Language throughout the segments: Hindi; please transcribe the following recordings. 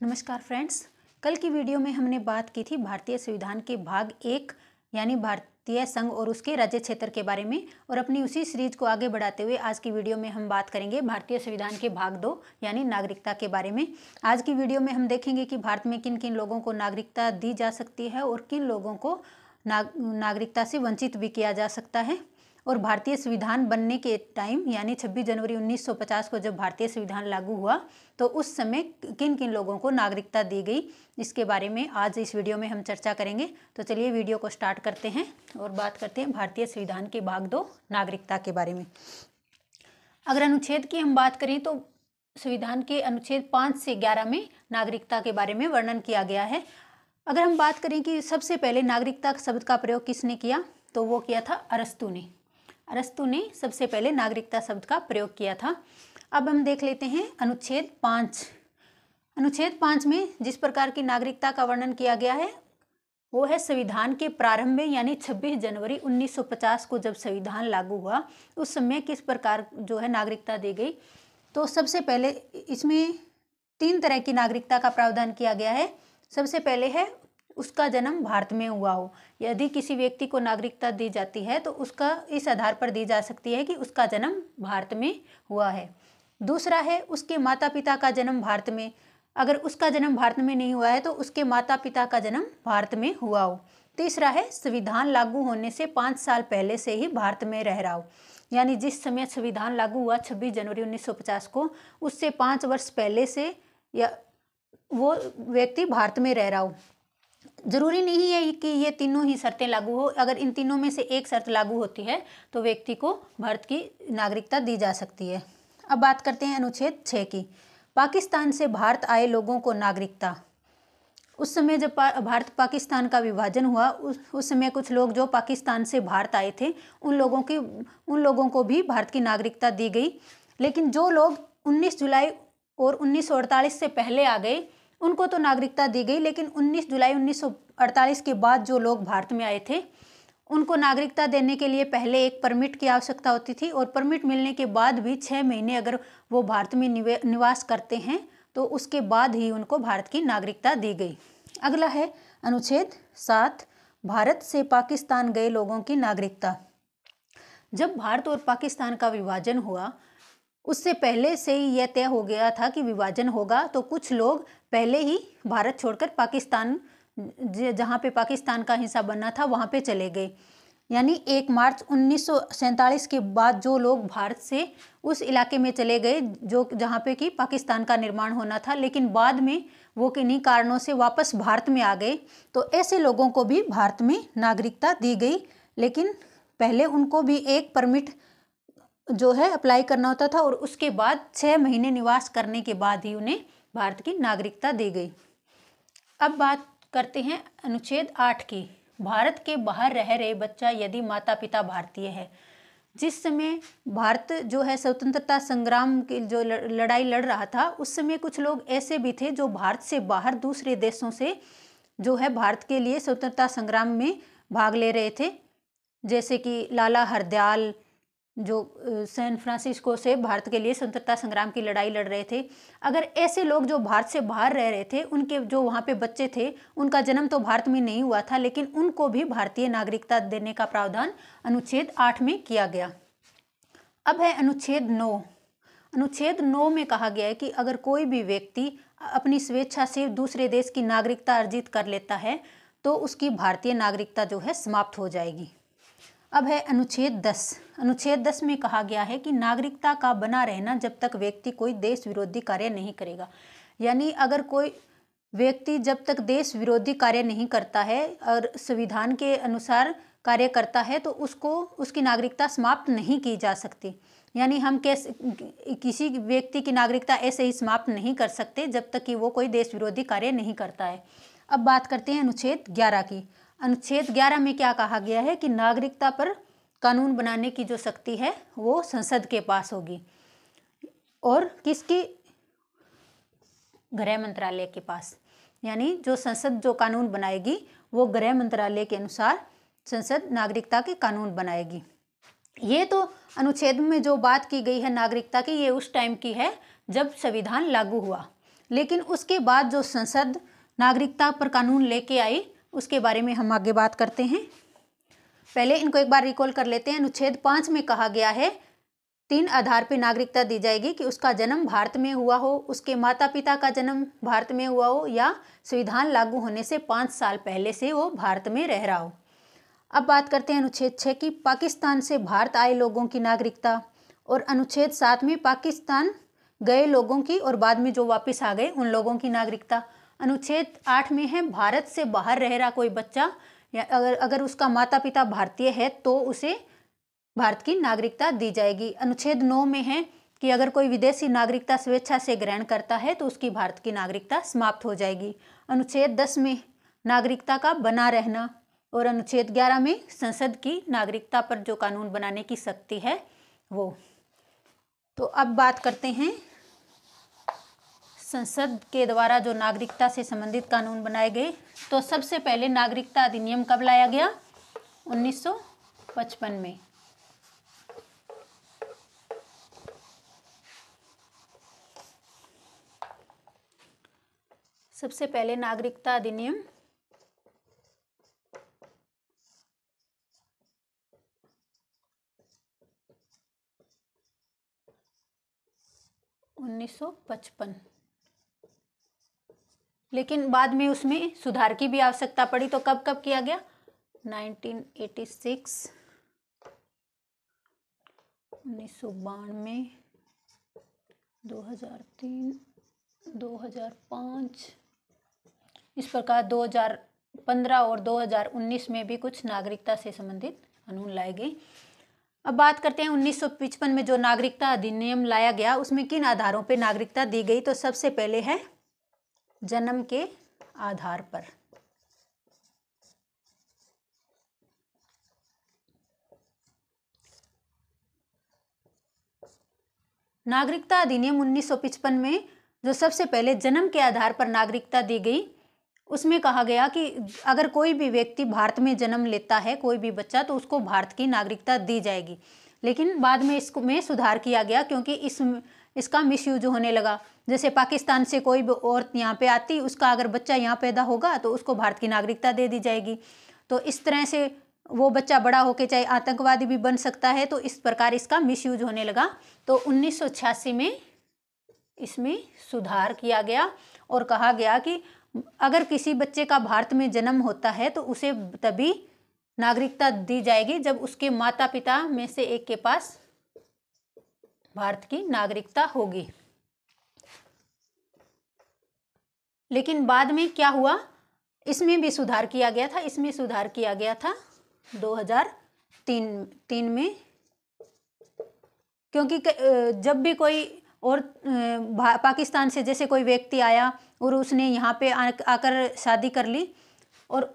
नमस्कार फ्रेंड्स। कल की वीडियो में हमने बात की थी भारतीय संविधान के भाग एक, यानी भारतीय संघ और उसके राज्य क्षेत्र के बारे में और अपनी उसी सीरीज़ को आगे बढ़ाते हुए आज की वीडियो में हम बात करेंगे भारतीय संविधान के भाग दो, यानी नागरिकता के बारे में। आज की वीडियो में हम देखेंगे कि भारत में किन किन लोगों को नागरिकता दी जा सकती है और किन लोगों को नाग, नागरिकता से वंचित भी किया जा सकता है। और भारतीय संविधान बनने के टाइम यानी 26 जनवरी 1950 को जब भारतीय संविधान लागू हुआ तो उस समय किन किन लोगों को नागरिकता दी गई, इसके बारे में आज इस वीडियो में हम चर्चा करेंगे। तो चलिए वीडियो को स्टार्ट करते हैं और बात करते हैं भारतीय संविधान के भाग दो, नागरिकता के बारे में। अगर अनुच्छेद की हम बात करें तो संविधान के अनुच्छेद पाँच से ग्यारह में नागरिकता के बारे में वर्णन किया गया है। अगर हम बात करें कि सबसे पहले नागरिकता शब्द का प्रयोग किसने किया तो वो किया था अरस्तु ने। अरस्तु ने सबसे पहले नागरिकता शब्द का प्रयोग किया था। अब हम देख लेते हैं अनुच्छेद पाँच। अनुच्छेद पाँच में जिस प्रकार की नागरिकता का वर्णन किया गया है, वो है संविधान के प्रारंभ में, यानी 26 जनवरी 1950 को जब संविधान लागू हुआ, उस समय किस प्रकार जो है नागरिकता दी गई। तो सबसे पहले इसमें तीन तरह की नागरिकता का प्रावधान किया गया है। सबसे पहले है उसका जन्म भारत में हुआ हो। यदि किसी व्यक्ति को नागरिकता दी जाती है तो उसका इस आधार पर दी जा सकती है कि उसका जन्म भारत में हुआ है। दूसरा है, उसके माता पिता का जन्म भारत में। अगर उसका जन्म भारत में नहीं हुआ है तो उसके माता पिता का जन्म भारत में हुआ हो। तीसरा है, संविधान लागू होने से पाँच साल पहले से ही भारत में रह रहा हो। यानी जिस समय संविधान लागू हुआ 26 जनवरी 1950 को, उससे पाँच वर्ष पहले से या वो व्यक्ति भारत में रह रहा हो। ज़रूरी नहीं है कि ये तीनों ही शर्तें लागू हो। अगर इन तीनों में से एक शर्त लागू होती है तो व्यक्ति को भारत की नागरिकता दी जा सकती है। अब बात करते हैं अनुच्छेद छः की। पाकिस्तान से भारत आए लोगों को नागरिकता। उस समय जब पा, भारत पाकिस्तान का विभाजन हुआ उस उस समय कुछ लोग जो पाकिस्तान से भारत आए थे उन लोगों की उन लोगों को भी भारत की नागरिकता दी गई। लेकिन जो लोग 19 जुलाई और 1948 से पहले आ गए उनको तो नागरिकता दी गई, लेकिन 19 जुलाई 1948 के बाद जो लोग भारत में आए थे, उनको नागरिकता देने के लिए पहले एक परमिट की आवश्यकता होती थी और परमिट मिलने के बाद भी छः महीने अगर वो भारत में निवास करते हैं तो उसके बाद ही उनको भारत की नागरिकता दी गई। अगला है अनुच्छेद सात, भारत से पाकिस्तान गए लोगों की नागरिकता। जब भारत और पाकिस्तान का विभाजन हुआ उससे पहले से ही यह तय हो गया था कि विभाजन होगा तो कुछ लोग पहले ही भारत छोड़कर पाकिस्तान जहाँ पे पाकिस्तान का हिस्सा बनना था, वहाँ पे चले गए। यानी एक मार्च उन्नीस के बाद जो लोग भारत से उस इलाके में चले गए, जो जहाँ पे कि पाकिस्तान का निर्माण होना था, लेकिन बाद में वो किन्हीं कारणों से वापस भारत में आ गए तो ऐसे लोगों को भी भारत में नागरिकता दी गई। लेकिन पहले उनको भी एक परमिट जो है अप्लाई करना होता था और उसके बाद छः महीने निवास करने के बाद ही उन्हें भारत की नागरिकता दी गई। अब बात करते हैं अनुच्छेद आठ की। भारत के बाहर रह रहे बच्चा यदि माता पिता भारतीय है, जिस समय भारत जो है स्वतंत्रता संग्राम की जो लड़ाई लड़ रहा था, उस समय कुछ लोग ऐसे भी थे जो भारत से बाहर दूसरे देशों से जो है भारत के लिए स्वतंत्रता संग्राम में भाग ले रहे थे। जैसे कि लाला हरदयाल जो सैन फ्रांसिस्को से भारत के लिए स्वतंत्रता संग्राम की लड़ाई लड़ रहे थे। अगर ऐसे लोग जो भारत से बाहर रह रहे थे, उनके जो वहाँ पे बच्चे थे, उनका जन्म तो भारत में नहीं हुआ था, लेकिन उनको भी भारतीय नागरिकता देने का प्रावधान अनुच्छेद आठ में किया गया। अब है अनुच्छेद नौ। अनुच्छेद नौ में कहा गया है कि अगर कोई भी व्यक्ति अपनी स्वेच्छा से दूसरे देश की नागरिकता अर्जित कर लेता है तो उसकी भारतीय नागरिकता जो है समाप्त हो जाएगी। अब है अनुच्छेद दस। अनुच्छेद दस में कहा गया है कि नागरिकता का बना रहना जब तक व्यक्ति कोई देश विरोधी कार्य नहीं करेगा। यानी अगर कोई व्यक्ति जब तक देश विरोधी कार्य नहीं करता है और संविधान के अनुसार कार्य करता है तो उसको, उसकी नागरिकता समाप्त नहीं की जा सकती। यानी हम कैसे, किसी व्यक्ति की नागरिकता ऐसे ही समाप्त नहीं कर सकते जब तक कि वो कोई देश विरोधी कार्य नहीं करता है। अब बात करते हैं अनुच्छेद ग्यारह की। अनुच्छेद 11 में क्या कहा गया है कि नागरिकता पर कानून बनाने की जो शक्ति है, वो संसद के पास होगी। और किसकी? गृह मंत्रालय के पास। यानी जो संसद जो कानून बनाएगी, वो गृह मंत्रालय के अनुसार संसद नागरिकता के कानून बनाएगी। ये तो अनुच्छेद में जो बात की गई है नागरिकता की, ये उस टाइम की है जब संविधान लागू हुआ। लेकिन उसके बाद जो संसद नागरिकता पर कानून लेके आई उसके बारे में हम आगे बात करते हैं। पहले इनको एक बार रिकॉल कर लेते हैं। अनुच्छेद पाँच में कहा गया है, तीन आधार पर नागरिकता दी जाएगी कि उसका जन्म भारत में हुआ हो, उसके माता पिता का जन्म भारत में हुआ हो या संविधान लागू होने से पाँच साल पहले से वो भारत में रह रहा हो। अब बात करते हैं अनुच्छेद छः की, पाकिस्तान से भारत आए लोगों की नागरिकता और अनुच्छेद सात में पाकिस्तान गए लोगों की और बाद में जो वापस आ गए उन लोगों की नागरिकता। अनुच्छेद आठ में है, भारत से बाहर रह रहा कोई बच्चा या अगर अगर उसका माता पिता भारतीय है तो उसे भारत की नागरिकता दी जाएगी। अनुच्छेद नौ में है कि अगर कोई विदेशी नागरिकता स्वेच्छा से ग्रहण करता है तो उसकी भारत की नागरिकता समाप्त हो जाएगी। अनुच्छेद दस में, नागरिकता का बना रहना और अनुच्छेद ग्यारह में, संसद की नागरिकता पर जो कानून बनाने की शक्ति है, वो। तो अब बात करते हैं संसद के द्वारा जो नागरिकता से संबंधित कानून बनाए गए तो सबसे पहले नागरिकता अधिनियम कब लाया गया? 1955 में। सबसे पहले नागरिकता अधिनियम। उन्नीस सौ पचपन। लेकिन बाद में उसमें सुधार की भी आवश्यकता पड़ी तो कब कब किया गया? 1986 उन्नीस सौ बानवे, दो हज़ार तीन, दो हज़ार पाँच। इस प्रकार 2015 और 2019 में भी कुछ नागरिकता से संबंधित कानून लाए गए। अब बात करते हैं उन्नीस में जो नागरिकता अधिनियम लाया गया, उसमें किन आधारों पर नागरिकता दी गई? तो सबसे पहले है जन्म के आधार पर। नागरिकता अधिनियम 1955 में जो सबसे पहले जन्म के आधार पर नागरिकता दी गई, उसमें कहा गया कि अगर कोई भी व्यक्ति भारत में जन्म लेता है, कोई भी बच्चा तो उसको भारत की नागरिकता दी जाएगी। लेकिन बाद में इसको में सुधार किया गया, क्योंकि इस इसका मिसयूज होने लगा। जैसे पाकिस्तान से कोई भी औरत यहाँ पे आती, उसका अगर बच्चा यहाँ पैदा होगा तो उसको भारत की नागरिकता दे दी जाएगी। तो इस तरह से वो बच्चा बड़ा होके चाहे आतंकवादी भी बन सकता है तो इस प्रकार इसका मिसयूज होने लगा। तो उन्नीस सौ छियासी में इसमें सुधार किया गया और कहा गया कि अगर किसी बच्चे का भारत में जन्म होता है तो उसे तभी नागरिकता दी जाएगी जब उसके माता पिता में से एक के पास भारत की नागरिकता होगी। लेकिन बाद में क्या हुआ? इसमें भी सुधार किया गया था, इसमें सुधार किया गया था 2003 तीन में। क्योंकि जब भी कोई और पाकिस्तान से जैसे कोई व्यक्ति आया और उसने यहाँ पे आकर शादी कर ली और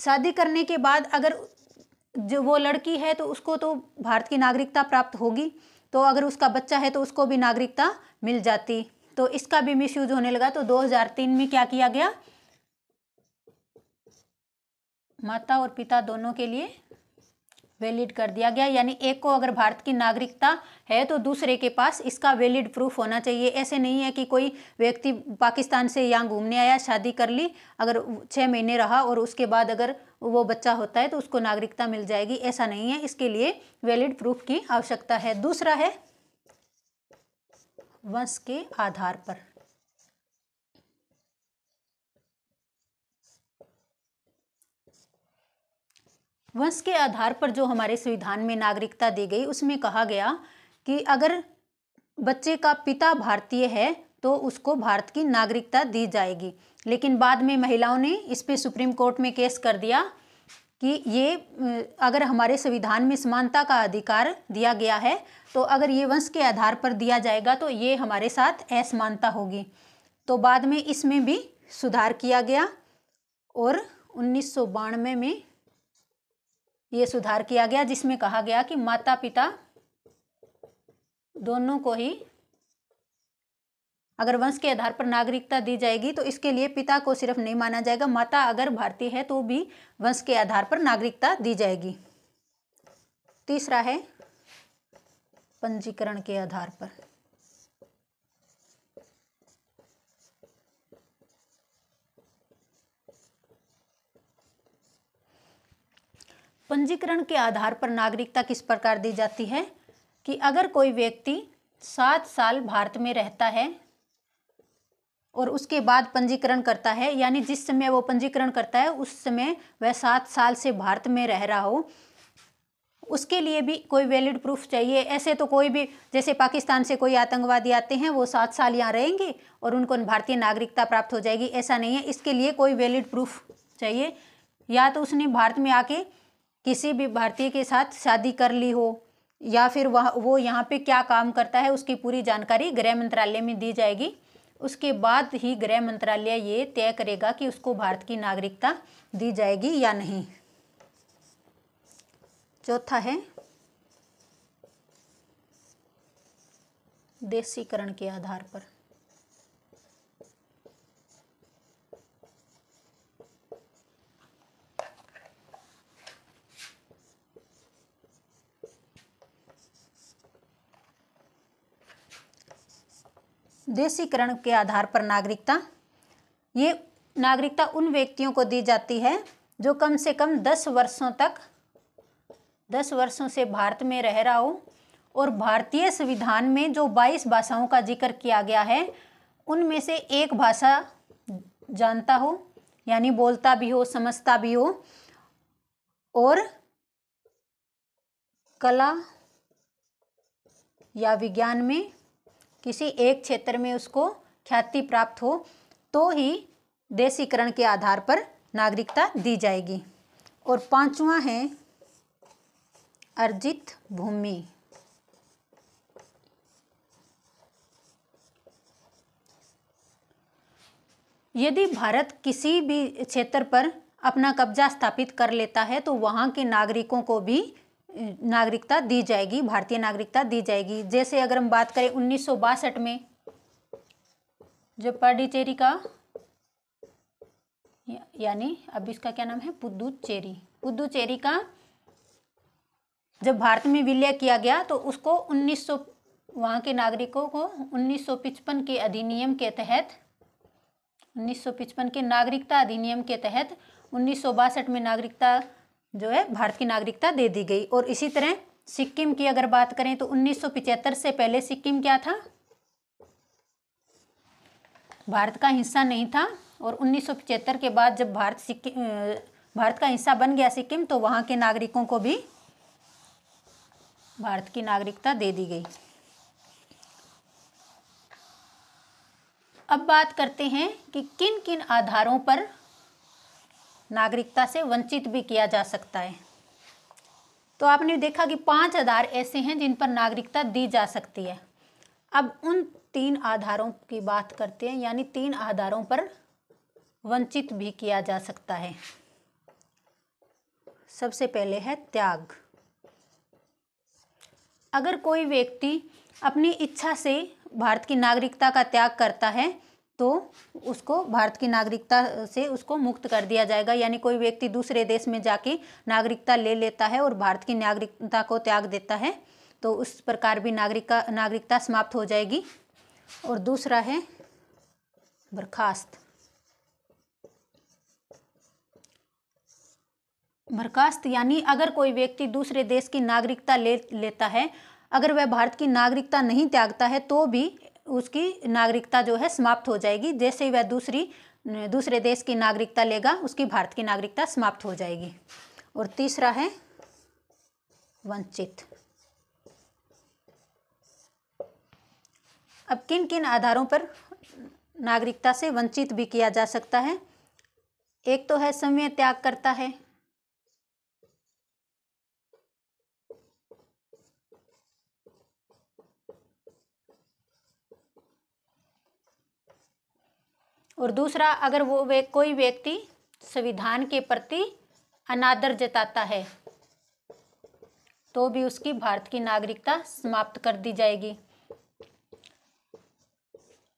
शादी करने के बाद अगर जो वो लड़की है तो उसको तो भारत की नागरिकता प्राप्त होगी। तो अगर उसका बच्चा है तो उसको भी नागरिकता मिल जाती। तो इसका भी मिस होने लगा। तो 2003 में क्या किया गया? माता और पिता दोनों के लिए वैलिड कर दिया गया। यानी एक को अगर भारत की नागरिकता है तो दूसरे के पास इसका वैलिड प्रूफ होना चाहिए। ऐसे नहीं है कि कोई व्यक्ति पाकिस्तान से यहाँ घूमने आया, शादी कर ली, अगर छः महीने रहा और उसके बाद अगर वो बच्चा होता है तो उसको नागरिकता मिल जाएगी। ऐसा नहीं है। इसके लिए वैलिड प्रूफ की आवश्यकता है। दूसरा है, वंश के आधार पर। वंश के आधार पर जो हमारे संविधान में नागरिकता दी गई, उसमें कहा गया कि अगर बच्चे का पिता भारतीय है तो उसको भारत की नागरिकता दी जाएगी। लेकिन बाद में महिलाओं ने इस पर सुप्रीम कोर्ट में केस कर दिया कि ये अगर हमारे संविधान में समानता का अधिकार दिया गया है तो अगर ये वंश के आधार पर दिया जाएगा तो ये हमारे साथ असमानता होगी। तो बाद में इसमें भी सुधार किया गया और उन्नीस बानवे में ये सुधार किया गया जिसमें कहा गया कि माता पिता दोनों को ही अगर वंश के आधार पर नागरिकता दी जाएगी तो इसके लिए पिता को सिर्फ़ नहीं माना जाएगा। माता अगर भारतीय है तो भी वंश के आधार पर नागरिकता दी जाएगी। तीसरा है पंजीकरण के आधार पर। पंजीकरण के आधार पर नागरिकता किस प्रकार दी जाती है कि अगर कोई व्यक्ति सात साल भारत में रहता है और उसके बाद पंजीकरण करता है, यानी जिस समय वो पंजीकरण करता है, उस समय वह सात साल से भारत में रह रहा हो, उसके लिए भी कोई वैलिड प्रूफ चाहिए। ऐसे तो कोई भी, जैसे पाकिस्तान से कोई आतंकवादी आते हैं, वो सात साल यहाँ रहेंगे और उनको भारतीय नागरिकता प्राप्त हो जाएगी। ऐसा नहीं है, इसके लिए कोई वैलिड प्रूफ चाहिए। या तो उसने भारत में आके किसी भी भारतीय के साथ शादी कर ली हो, या फिर वह, वो यहाँ पे क्या काम करता है, उसकी पूरी जानकारी गृह मंत्रालय में दी जाएगी। उसके बाद ही गृह मंत्रालय ये तय करेगा कि उसको भारत की नागरिकता दी जाएगी या नहीं। चौथा है, देशीकरण के आधार पर। देशीकरण के आधार पर नागरिकता। ये नागरिकता उन व्यक्तियों को दी जाती है जो कम से कम दस वर्षों तक, दस वर्षों से भारत में रह रहा हो और भारतीय संविधान में जो बाईस भाषाओं का ज़िक्र किया गया है, उनमें से एक भाषा जानता हो, यानी बोलता भी हो, समझता भी हो, और कला या विज्ञान में किसी एक क्षेत्र में उसको ख्याति प्राप्त हो तो ही देशीकरण के आधार पर नागरिकता दी जाएगी। और पांचवा है अर्जित भूमि। यदि भारत किसी भी क्षेत्र पर अपना कब्जा स्थापित कर लेता है तो वहाँ के नागरिकों को भी नागरिकता दी जाएगी, भारतीय नागरिकता दी जाएगी। जैसे अगर हम बात करें उन्नीस सौ बासठ में जो पाडिचेरी का यानी अब इसका क्या नाम है? पुदुचेरी। पुदुचेरी का जब भारत में विलय किया गया तो उसको 1900 वहाँ के नागरिकों को 1955 के अधिनियम के तहत 1955 के नागरिकता अधिनियम के तहत उन्नीस सौ बासठ में नागरिकता जो है, भारत की नागरिकता दे दी गई। और इसी तरह सिक्किम की अगर बात करें तो 1975 से पहले सिक्किम क्या था? भारत का हिस्सा नहीं था। और 1975 के बाद जब भारत सिक्किम भारत का हिस्सा बन गया सिक्किम तो वहाँ के नागरिकों को भी भारत की नागरिकता दे दी गई। अब बात करते हैं कि किन किन आधारों पर नागरिकता से वंचित भी किया जा सकता है। तो आपने देखा कि पाँच आधार ऐसे हैं जिन पर नागरिकता दी जा सकती है। अब उन तीन आधारों की बात करते हैं, यानी तीन आधारों पर वंचित भी किया जा सकता है। सबसे पहले है त्याग। अगर कोई व्यक्ति अपनी इच्छा से भारत की नागरिकता का त्याग करता है तो उसको, भारत की नागरिकता से उसको मुक्त कर दिया जाएगा। यानी कोई व्यक्ति दूसरे देश में जाके नागरिकता ले लेता है और भारत की नागरिकता को त्याग देता है तो उस प्रकार भी नागरिका नागरिकता समाप्त हो जाएगी। और दूसरा है बर्खास्त। बर्खास्त यानी अगर कोई व्यक्ति दूसरे देश की नागरिकता ले लेता है, अगर वह भारत की नागरिकता नहीं त्यागता है तो भी उसकी नागरिकता जो है समाप्त हो जाएगी। जैसे ही वह दूसरी, दूसरे देश की नागरिकता लेगा, उसकी भारत की नागरिकता समाप्त हो जाएगी। और तीसरा है वंचित। अब किन किन आधारों पर नागरिकता से वंचित भी किया जा सकता है? एक तो है समय त्याग करता है। और दूसरा अगर वो वे कोई व्यक्ति संविधान के प्रति अनादर जताता है तो भी उसकी भारत की नागरिकता समाप्त कर दी जाएगी।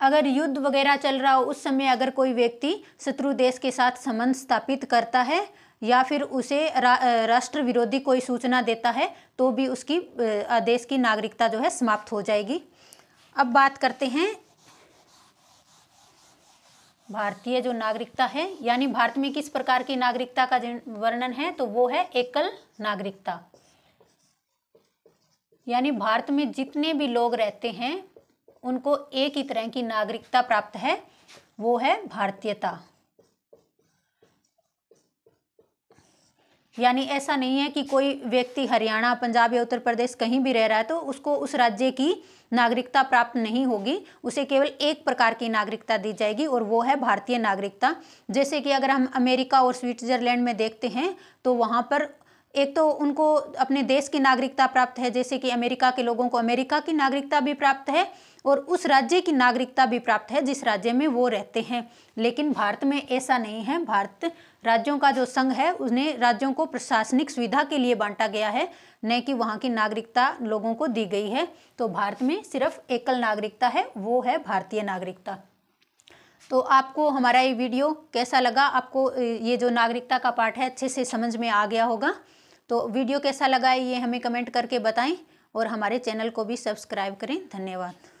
अगर युद्ध वगैरह चल रहा हो उस समय अगर कोई व्यक्ति शत्रु देश के साथ संबंध स्थापित करता है या फिर उसे रा, राष्ट्र विरोधी कोई सूचना देता है तो भी उसकी देश की नागरिकता जो है समाप्त हो जाएगी। अब बात करते हैं भारतीय जो नागरिकता है, यानी भारत में किस प्रकार की नागरिकता का वर्णन है तो वो है एकल नागरिकता। यानी भारत में जितने भी लोग रहते हैं, उनको एक ही तरह की नागरिकता प्राप्त है, वो है भारतीयता। यानी ऐसा नहीं है कि कोई व्यक्ति हरियाणा, पंजाब या उत्तर प्रदेश कहीं भी रह रहा है तो उसको उस राज्य की नागरिकता प्राप्त नहीं होगी। उसे केवल एक प्रकार की नागरिकता दी जाएगी और वो है भारतीय नागरिकता। जैसे कि अगर हम अमेरिका और स्विट्जरलैंड में देखते हैं तो वहाँ पर एक तो उनको अपने देश की नागरिकता प्राप्त है, जैसे कि अमेरिका के लोगों को अमेरिका की नागरिकता भी प्राप्त है और उस राज्य की नागरिकता भी प्राप्त है, जिस राज्य में वो रहते हैं। लेकिन भारत में ऐसा नहीं है। भारत राज्यों का जो संघ है, उन्हें राज्यों को प्रशासनिक सुविधा के लिए बांटा गया है, न कि वहाँ की नागरिकता लोगों को दी गई है। तो भारत में सिर्फ़ एकल नागरिकता है, वो है भारतीय नागरिकता। तो आपको हमारा ये वीडियो कैसा लगा? आपको ये जो नागरिकता का पाठ है, अच्छे से समझ में आ गया होगा। तो वीडियो कैसा लगा, ये हमें कमेंट करके बताएँ और हमारे चैनल को भी सब्सक्राइब करें। धन्यवाद।